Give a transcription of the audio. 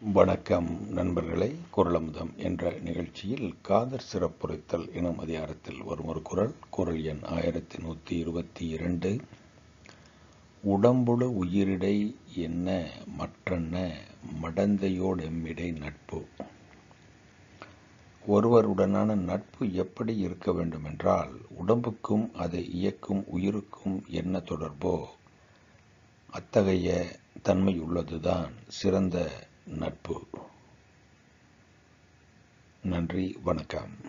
வணக்கம் நண்பர்களே குரலமுதம் என்ற நிகழ்ச்சியில் காதர் சிறப்புரைத்தல் எனும் அதிகாரத்தில் வரும் ஒரு குரல் குரல் எண் ஆயிரத்தி நூற்றி இருபத்தி இரண்டு. உடம்புல உயிரிடை என்ன மற்றென்ன மடந்தையோடு எம்மிடை நட்பு? ஒருவருடனான நட்பு எப்படி இருக்க வேண்டுமென்றால் உடம்புக்கும் அதை இயக்கும் உயிருக்கும் என்ன தொடர்போ அத்தகைய தன்மை உள்ளதுதான் சிறந்த நட்பு. நன்றி வணக்கம்.